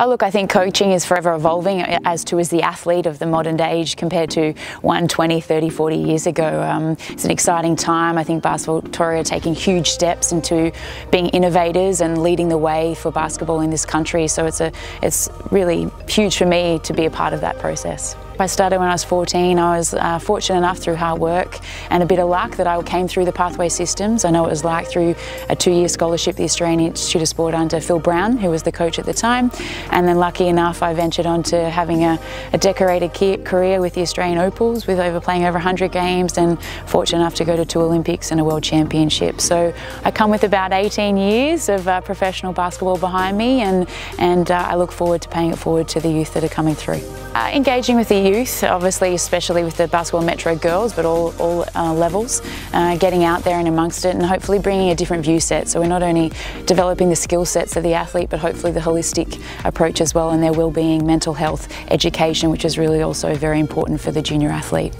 Oh, look, I think coaching is forever evolving, as to is the athlete of the modern age compared to one 20, 30, 40 years ago. Um, it's an exciting time. I think Basketball Victoria are taking huge steps into being innovators and leading the way for basketball in this country. So it's, a, it's really huge for me to be a part of that process. I started when I was 14. I was uh, fortunate enough through hard work and a bit of luck that I came through the pathway systems. I know it was like through a two-year scholarship the Australian Institute of Sport under Phil Brown, who was the coach at the time. And then lucky enough, I ventured on to having a, a decorated career with the Australian Opals, with over playing over 100 games and fortunate enough to go to two Olympics and a World Championship. So I come with about 18 years of uh, professional basketball behind me and, and uh, I look forward to paying it forward to the youth that are coming through. Uh, engaging with the youth, obviously, especially with the Basketball Metro girls, but all, all uh, levels, uh, getting out there and amongst it and hopefully bringing a different view set. So we're not only developing the skill sets of the athlete, but hopefully the holistic approach as well and their well-being, mental health, education, which is really also very important for the junior athlete.